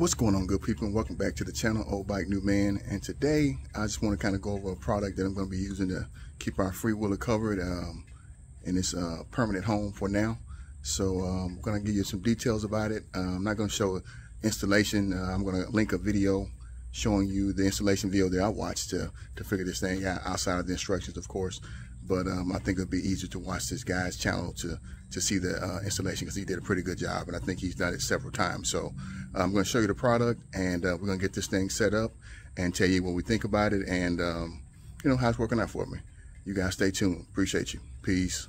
What's going on good people and welcome back to the channel Old Bike New Man. And today I just want to kind of go over a product that I'm going to be using to keep our freewheeler covered um, in this uh, permanent home for now. So um, I'm going to give you some details about it. Uh, I'm not going to show installation uh, I'm going to link a video showing you the installation video that I watched to, to figure this thing out outside of the instructions of course. But um, I think it'll be easier to watch this guy's channel to to see the uh, installation because he did a pretty good job and I think he's done it several times. So uh, I'm going to show you the product and uh, we're going to get this thing set up and tell you what we think about it and um, you know how it's working out for me. You guys stay tuned. Appreciate you. Peace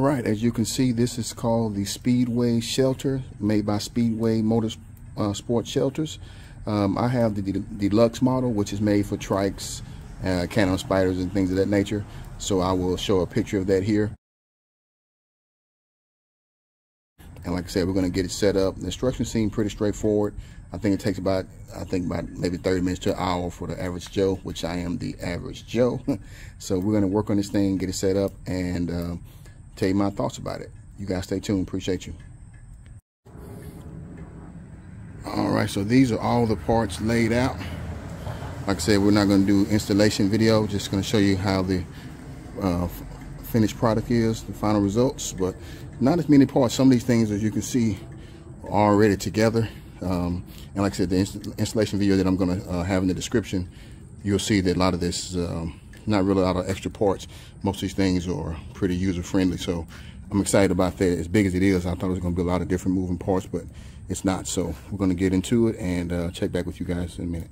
right, as you can see, this is called the Speedway Shelter, made by Speedway Motor uh, Sports Shelters. Um, I have the, deluxe model, which is made for trikes, uh, Spyders, and things of that nature. So I will show a picture of that here. And like I said, we're going to get it set up. The instructions seem pretty straightforward. I think it takes about, I think about maybe 30 minutes to an hour for the average Joe, which I am the average Joe. so we're going to work on this thing, get it set up, and uh, tell you my thoughts about it. You guys stay tuned. Appreciate you. All right, so these are all the parts laid out. Like I said, we're not going to do installation video. Just going to show you how the uh, finished product is, the final results. But not as many parts. Some of these things, as you can see, are already together. Um, and like I said, the inst installation video that I'm going to uh, have in the description, you'll see that a lot of this um, not really a lot of extra parts. Most of these things are pretty user friendly. So I'm excited about that. As big as it is, I thought it was going to be a lot of different moving parts, but it's not. So we're going to get into it and uh, check back with you guys in a minute.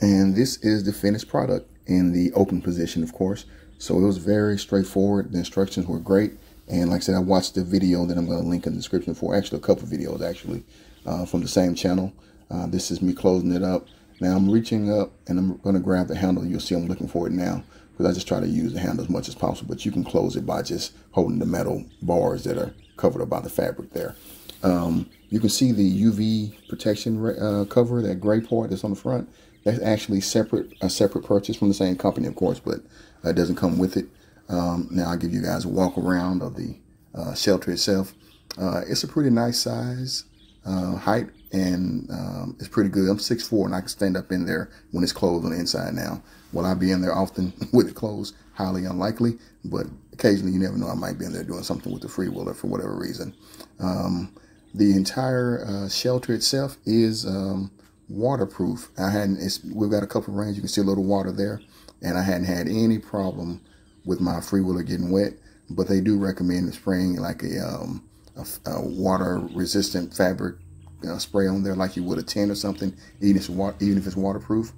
And this is the finished product in the open position, of course. So it was very straightforward. The instructions were great. And like I said, I watched the video that I'm going to link in the description for. Actually, a couple videos, actually, uh, from the same channel. Uh, this is me closing it up. Now I'm reaching up and I'm going to grab the handle. You'll see I'm looking for it now because I just try to use the handle as much as possible. But you can close it by just holding the metal bars that are covered up by the fabric there. Um, you can see the UV protection uh, cover, that gray part that's on the front. That's actually separate, a separate purchase from the same company, of course, but it doesn't come with it. Um, now I'll give you guys a walk around of the uh, shelter itself. Uh, it's a pretty nice size, uh, height and um, it's pretty good. I'm 6'4", and I can stand up in there when it's closed on the inside now. Will I be in there often with it closed? Highly unlikely, but occasionally you never know. I might be in there doing something with the free freewheeler for whatever reason. Um, the entire uh, shelter itself is um, waterproof. I hadn't. we've got a couple of rains. You can see a little water there, and I hadn't had any problem with my free freewheeler getting wet. But they do recommend spraying like a, um, a, a water resistant fabric uh, spray on there like you would a tin or something, even if it's, even if it's waterproof.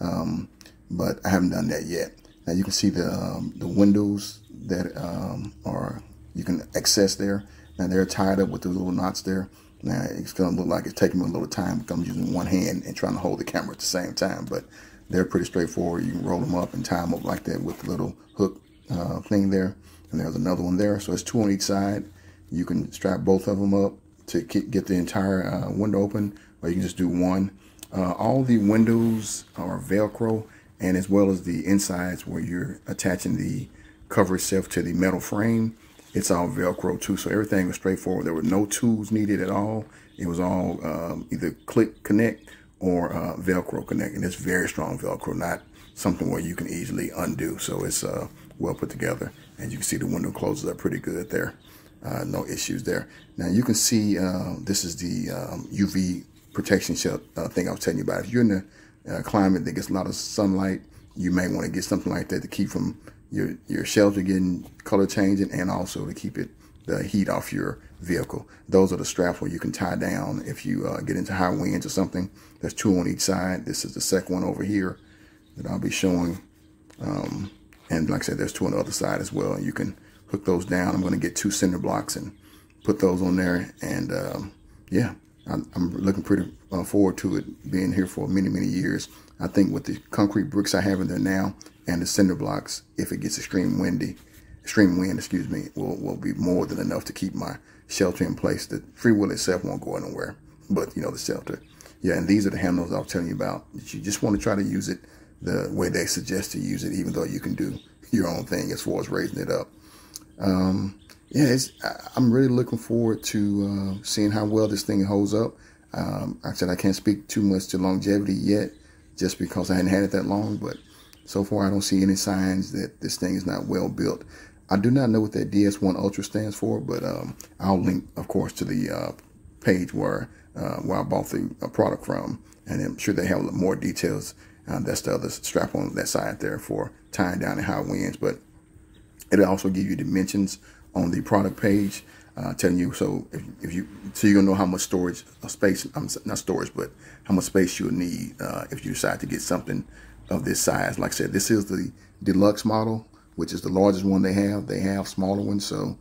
Um, but I haven't done that yet. Now you can see the um, the windows that um, are you can access there. Now they're tied up with the little knots there. Now it's gonna look like it's taking me a little time because I'm using one hand and trying to hold the camera at the same time. But they're pretty straightforward. You can roll them up and tie them up like that with the little hook uh, thing there. And there's another one there. So it's two on each side. You can strap both of them up to get the entire uh, window open, or you can just do one. Uh, all the windows are Velcro, and as well as the insides where you're attaching the cover itself to the metal frame, it's all Velcro too. So everything was straightforward. There were no tools needed at all. It was all um, either click connect or uh, Velcro connect, and it's very strong Velcro, not something where you can easily undo. So it's uh, well put together, and you can see the window closes up pretty good there. Uh, no issues there. Now you can see uh, this is the um, UV protection shell uh, thing I was telling you about. If you're in a uh, climate that gets a lot of sunlight, you may want to get something like that to keep from your your shelter getting color changing and also to keep it the heat off your vehicle. Those are the straps where you can tie down if you uh, get into high winds or something. There's two on each side. This is the second one over here that I'll be showing. Um, and like I said, there's two on the other side as well. And you can hook those down. I'm going to get two cinder blocks and put those on there. And um, yeah, I'm, looking pretty uh, forward to it being here for many, many years. I think with the concrete bricks I have in there now and the cinder blocks, if it gets extreme windy, extreme wind, excuse me, will, will be more than enough to keep my shelter in place. The free will itself won't go anywhere, but you know, the shelter. Yeah, and these are the handles I was telling you about. You just want to try to use it the way they suggest to use it, even though you can do your own thing as far as raising it up. Um, yeah, I'm really looking forward to uh, seeing how well this thing holds up. Um, I said, I can't speak too much to longevity yet, just because I hadn't had it that long. But so far, I don't see any signs that this thing is not well built. I do not know what that DS1 Ultra stands for, but um, I'll link, of course, to the uh, page where uh, where I bought the uh, product from, and I'm sure they have more details. Uh, that's the other strap on that side there for tying down in high winds, but it'll also give you dimensions on the product page, uh, telling you so if, if, you so you're gonna know how much storage uh, space um, not storage but how much space you'll need uh, if you decide to get something of this size. Like I said, this is the deluxe model, which is the largest one they have. They have smaller ones, so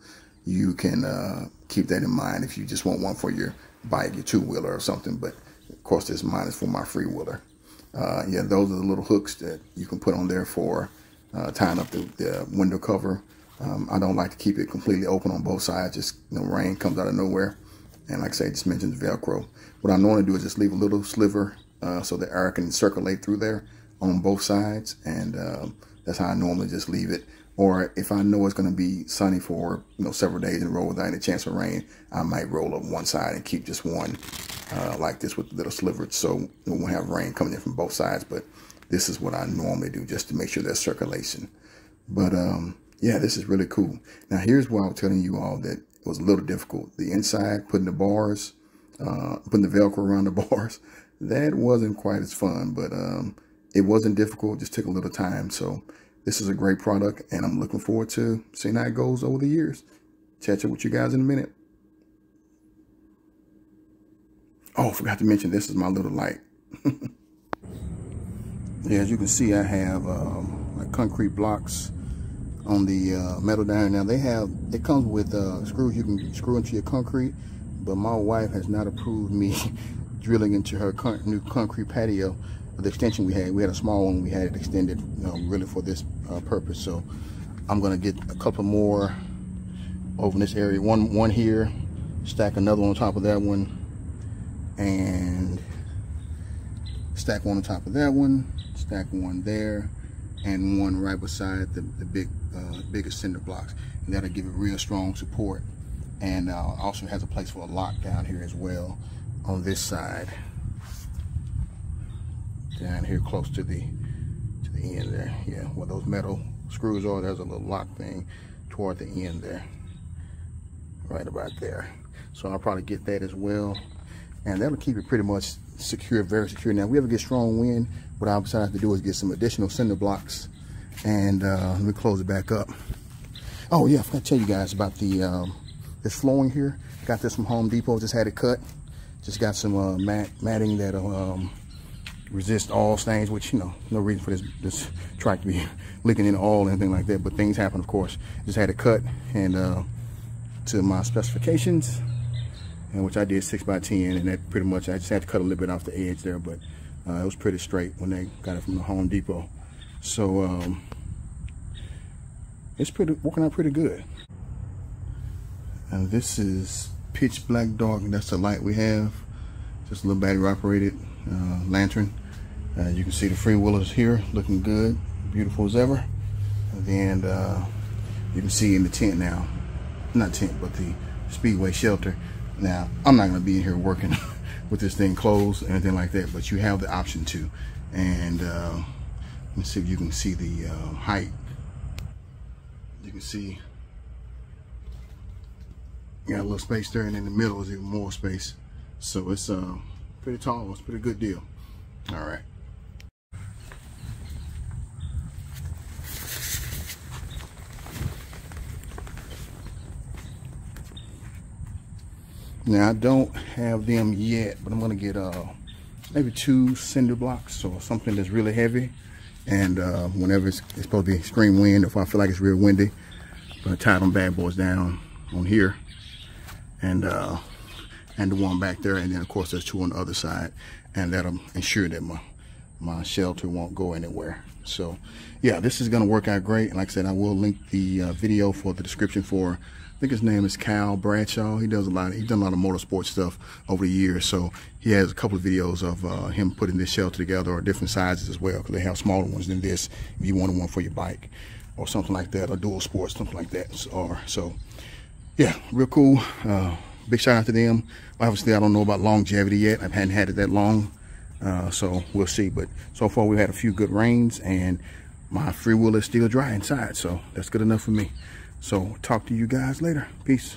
you can uh, keep that in mind if you just want one for your bike, your two wheeler or something. But of course, this mine is for my free wheeler. Uh, yeah, those are the little hooks that you can put on there for uh, tying up the, the window cover. Um, I don't like to keep it completely open on both sides. Just you know, rain comes out of nowhere. And like I say, just mentioned Velcro. What I normally do is just leave a little sliver uh, so the air can circulate through there on both sides. And um, that's how I normally just leave it. Or if I know it's going to be sunny for you know several days in a row without any chance of rain, I might roll up one side and keep just one uh, like this with a little sliver so we won't have rain coming in from both sides. But this is what I normally do just to make sure there's circulation. But um, yeah, this is really cool. Now here's why I was telling you all that it was a little difficult. The inside, putting the bars, uh, putting the Velcro around the bars, that wasn't quite as fun, but um, it wasn't difficult. Just took a little time. So this is a great product, and I'm looking forward to seeing how it goes over the years. Chat up with you guys in a minute. Oh, forgot to mention, this is my little light. yeah, as you can see, I have um, my concrete blocks on the uh, metal down here. now. They have, it comes with uh, screws you can screw into your concrete, but my wife has not approved me drilling into her con new concrete patio the extension we had. We had a small one. We had it extended you know, really for this uh, purpose. So I'm to get a couple more over in this area. One, one here, stack another one on top of that one, and stack one on top of that one, stack one there, and one right beside the, the big, uh, biggest cinder blocks. And that'll give it real strong support. And uh, also has a place for a lock down here as well on this side down here close to the to the end there. Yeah, where those metal screws are, there's a little lock thing toward the end there. Right about there. So I'll probably get that as well. And that'll keep it pretty much secure, very secure. Now, if we ever get strong wind, what I'll decide to do is get some additional cinder blocks and uh, let me close it back up. Oh yeah, I forgot to tell you guys about the um, this flooring here. Got this from Home Depot, just had it cut. Just got some uh, mat matting that'll um, resist all stains, which, you know, no reason for this, this track to be leaking in oil or anything like that. But things happen, of course. Just had it cut and uh, to my specifications, and which I did 6 by 10 and that pretty much, I just had to cut a little bit off the edge there, but uh, it was pretty straight when they got it from the Home Depot. So, um, it's pretty working out pretty good. And this is pitch black dark, that's the light we have. Just a little battery operated uh, lantern. Uh, you can see the freewheelers here looking good, beautiful as ever. And then uh, you can see in the tent now, not tent, but the speedway shelter. Now, I'm not gonna be in here working with this thing closed or anything like that, but you have the option to. And uh, let me see if you can see the uh, height. You can see you got a little space there, and in the middle is even more space. So it's uh, pretty tall. It's a pretty good deal. All right. Now I don't have them yet, but I'm gonna get uh maybe two cinder blocks or something that's really heavy. And uh, whenever it's, it's, supposed to be extreme wind, if I feel like it's real windy, I'm gonna tie them bad boys down on here. And uh, and the one back there. And then of course there's two on the other side. And that'll ensure that my, my shelter won't go anywhere. So yeah, this is going to work out great. And like I said, I will link the uh, video for the description for, I think his name is Kyle Bradshaw. He does a lot, he's done a lot of motorsport stuff over the years. So he has a couple of videos of uh, him putting this shelter together or different sizes as well, because they have smaller ones than this if you wanted one for your bike or something like that, or dual sports, something like that. Or so, yeah, real cool. Uh, big shout out to them. Obviously, I don't know about longevity yet. I haven't had it that long, uh, so we'll see. But so far, we've had a few good rains, and my free will is still dry inside, so that's good enough for me. So talk to you guys later. Peace.